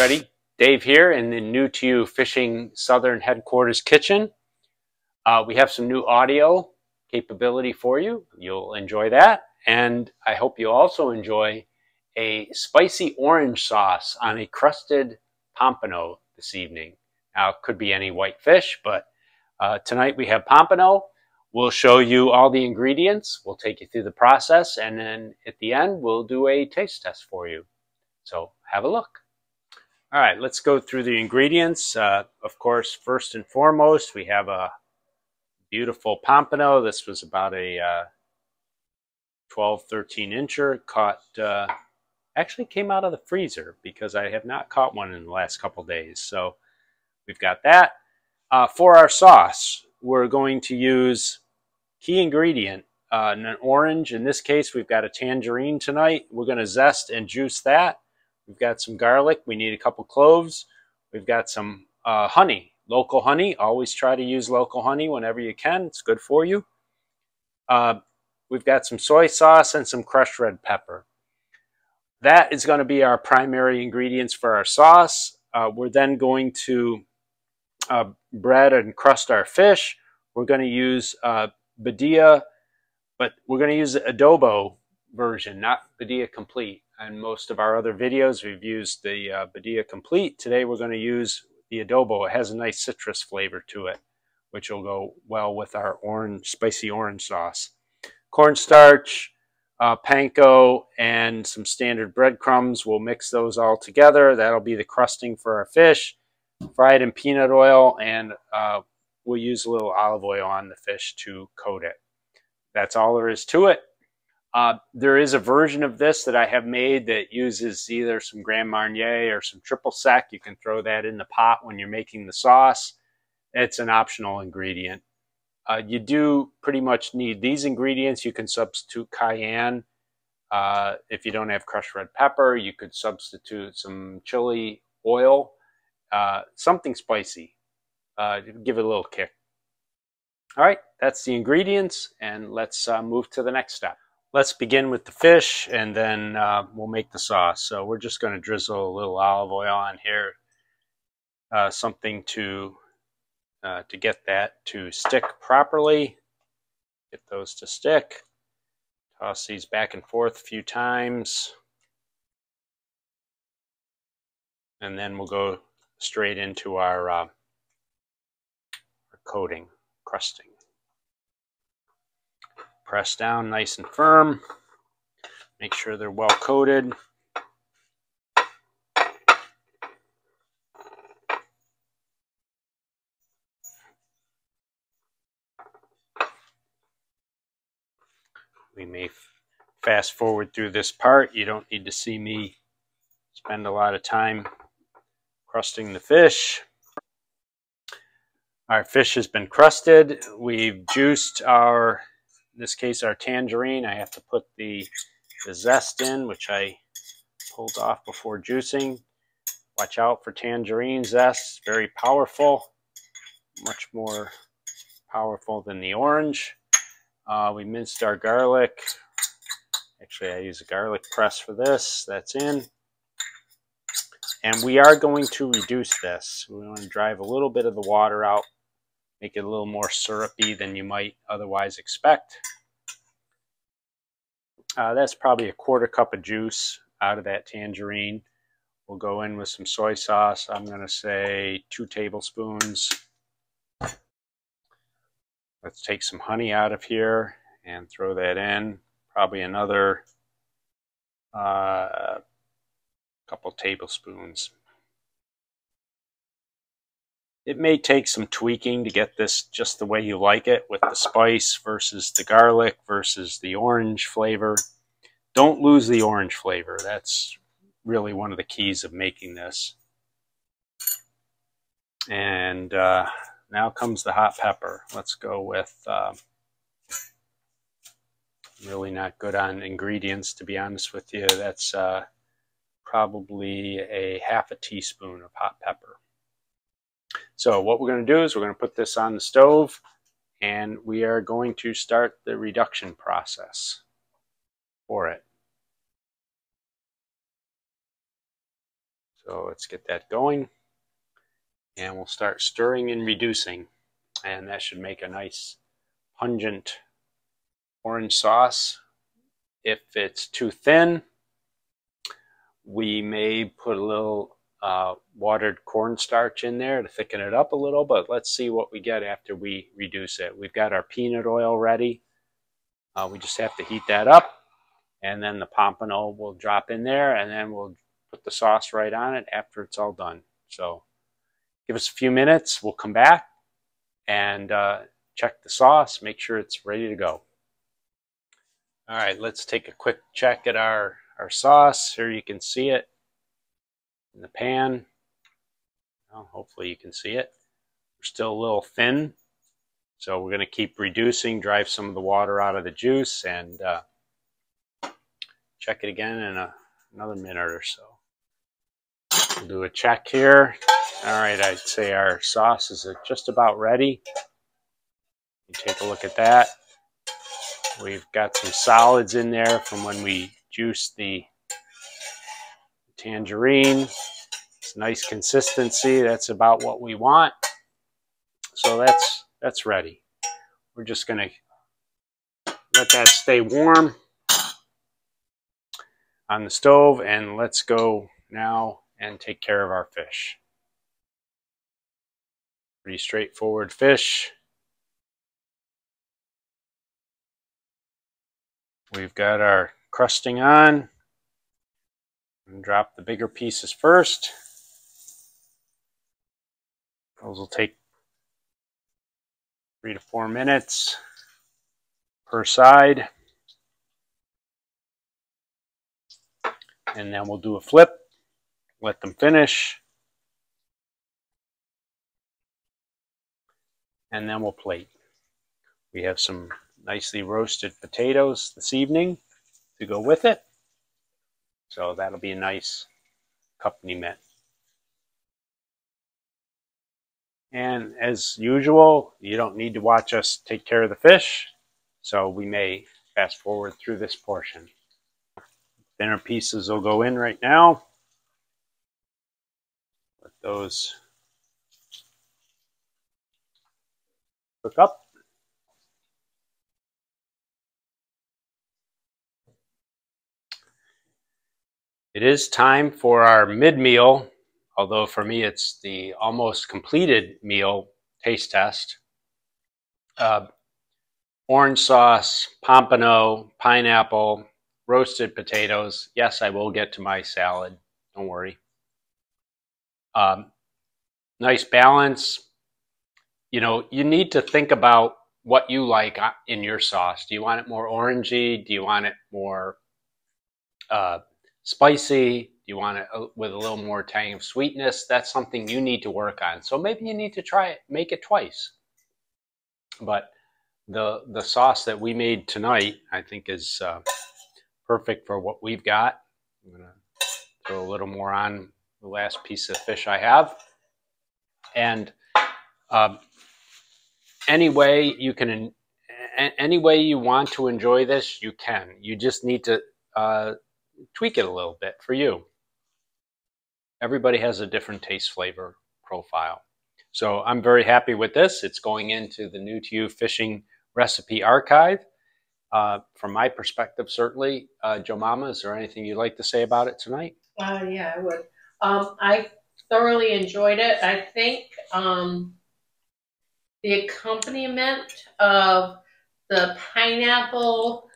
everybody. Dave here in the new to you Fishing Southern Headquarters kitchen. Uh, we have some new audio capability for you. You'll enjoy that. And I hope you also enjoy a spicy orange sauce on a crusted pompano this evening. Now, it could be any white fish, but uh, tonight we have pompano. We'll show you all the ingredients. We'll take you through the process. And then at the end, we'll do a taste test for you. So have a look. All right, let's go through the ingredients. Uh, of course, first and foremost, we have a beautiful pompano. This was about a uh, 12, 13 incher. Caught, uh, actually came out of the freezer because I have not caught one in the last couple days. So we've got that. Uh, for our sauce, we're going to use key ingredient, uh, an orange. In this case, we've got a tangerine tonight. We're going to zest and juice that. We've got some garlic. We need a couple cloves. We've got some uh, honey, local honey. Always try to use local honey whenever you can. It's good for you. Uh, we've got some soy sauce and some crushed red pepper. That is going to be our primary ingredients for our sauce. Uh, we're then going to uh, bread and crust our fish. We're going to use uh, Badia, but we're going to use the adobo version, not Badia Complete in most of our other videos, we've used the uh, Badia Complete. Today we're going to use the adobo. It has a nice citrus flavor to it, which will go well with our orange, spicy orange sauce. Cornstarch, uh, panko, and some standard breadcrumbs. We'll mix those all together. That'll be the crusting for our fish. Fried in peanut oil, and uh, we'll use a little olive oil on the fish to coat it. That's all there is to it. Uh, there is a version of this that I have made that uses either some Grand Marnier or some triple sec. You can throw that in the pot when you're making the sauce. It's an optional ingredient. Uh, you do pretty much need these ingredients. You can substitute cayenne. Uh, if you don't have crushed red pepper, you could substitute some chili oil, uh, something spicy. Uh, give it a little kick. All right, that's the ingredients, and let's uh, move to the next step let's begin with the fish and then uh, we'll make the sauce. So we're just going to drizzle a little olive oil on here, uh, something to uh, to get that to stick properly. Get those to stick. Toss these back and forth a few times. And then we'll go straight into our, uh, our coating, crusting. Press down nice and firm. Make sure they're well coated. We may fast forward through this part. You don't need to see me spend a lot of time crusting the fish. Our fish has been crusted. We've juiced our this case our tangerine, I have to put the, the zest in, which I pulled off before juicing. Watch out for tangerine zest, very powerful, much more powerful than the orange. Uh, we minced our garlic. Actually, I use a garlic press for this. That's in. And we are going to reduce this. We want to drive a little bit of the water out make it a little more syrupy than you might otherwise expect. Uh, that's probably a quarter cup of juice out of that tangerine. We'll go in with some soy sauce. I'm going to say two tablespoons. Let's take some honey out of here and throw that in. Probably another uh, couple tablespoons. It may take some tweaking to get this just the way you like it with the spice versus the garlic versus the orange flavor. Don't lose the orange flavor. That's really one of the keys of making this. And uh, now comes the hot pepper. Let's go with uh, really not good on ingredients, to be honest with you. That's uh, probably a half a teaspoon of hot pepper. So what we're going to do is we're going to put this on the stove and we are going to start the reduction process for it. So let's get that going. And we'll start stirring and reducing. And that should make a nice pungent orange sauce. If it's too thin, we may put a little uh, watered cornstarch in there to thicken it up a little, but let's see what we get after we reduce it. We've got our peanut oil ready. Uh, we just have to heat that up, and then the pompano will drop in there, and then we'll put the sauce right on it after it's all done. So give us a few minutes. We'll come back and uh, check the sauce, make sure it's ready to go. All right, let's take a quick check at our, our sauce. Here you can see it in the pan. Well, hopefully you can see it. We're still a little thin, so we're going to keep reducing, drive some of the water out of the juice, and uh, check it again in a, another minute or so. We'll do a check here. All right, I'd say our sauce is just about ready. You take a look at that. We've got some solids in there from when we juiced the tangerine. It's nice consistency. That's about what we want. So that's that's ready. We're just going to let that stay warm on the stove and let's go now and take care of our fish. Pretty straightforward fish. We've got our crusting on. And drop the bigger pieces first. Those will take three to four minutes per side. And then we'll do a flip, let them finish. And then we'll plate. We have some nicely roasted potatoes this evening to go with it. So that'll be a nice accompaniment. And as usual, you don't need to watch us take care of the fish, so we may fast forward through this portion. Thinner pieces will go in right now. Let those cook up. It is time for our mid-meal, although for me it's the almost completed meal taste test. Uh, orange sauce, pompano, pineapple, roasted potatoes. Yes, I will get to my salad. Don't worry. Um, nice balance. You know, you need to think about what you like uh, in your sauce. Do you want it more orangey? Do you want it more uh, spicy? You want it uh, with a little more tang of sweetness? That's something you need to work on. So maybe you need to try it, make it twice. But the the sauce that we made tonight, I think, is uh, perfect for what we've got. I'm gonna throw a little more on the last piece of fish I have, and um, any way you can, any way you want to enjoy this, you can. You just need to uh, tweak it a little bit for you. Everybody has a different taste flavor profile. So I'm very happy with this. It's going into the new to you fishing recipe archive. Uh, from my perspective, certainly, uh, Joe Mama, is there anything you'd like to say about it tonight? Uh, yeah, I would. Um, I thoroughly enjoyed it. I think um, the accompaniment of the pineapple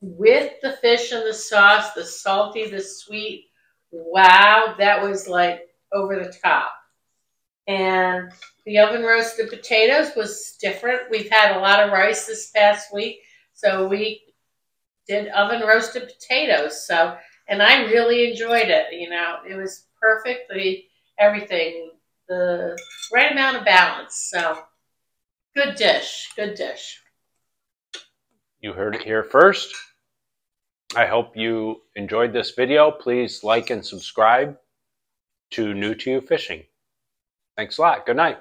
with the fish and the sauce, the salty, the sweet. Wow, that was like over the top. And the oven roasted potatoes was different. We've had a lot of rice this past week, so we did oven roasted potatoes. So, and I really enjoyed it. You know, it was perfectly everything, the right amount of balance. So, good dish, good dish. You heard it here first. I hope you enjoyed this video. Please like and subscribe to New to You Fishing. Thanks a lot. Good night.